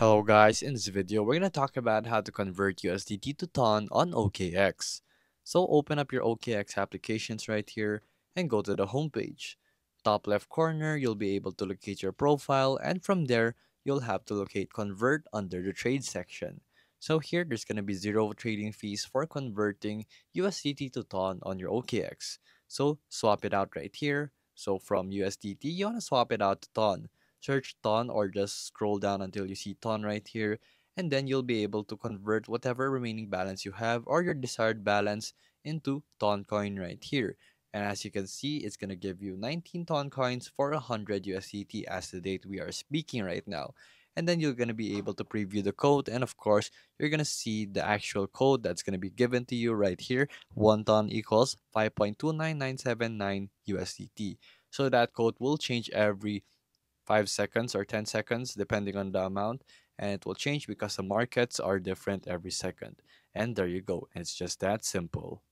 Hello guys, in this video we're going to talk about how to convert USDT to TON on OKX. So open up your OKX applications right here and go to the homepage. Top left corner you'll be able to locate your profile and from there you'll have to locate convert under the trade section. So here there's going to be zero trading fees for converting USDT to TON on your OKX. So swap it out right here. So from USDT you want to swap it out to TON search ton or just scroll down until you see ton right here and then you'll be able to convert whatever remaining balance you have or your desired balance into ton coin right here. And as you can see it's going to give you 19 ton coins for 100 USDT as the date we are speaking right now. And then you're going to be able to preview the code and of course you're going to see the actual code that's going to be given to you right here 1 ton equals 5.29979 USDT so that code will change every 5 seconds or 10 seconds depending on the amount and it will change because the markets are different every second. And there you go. It's just that simple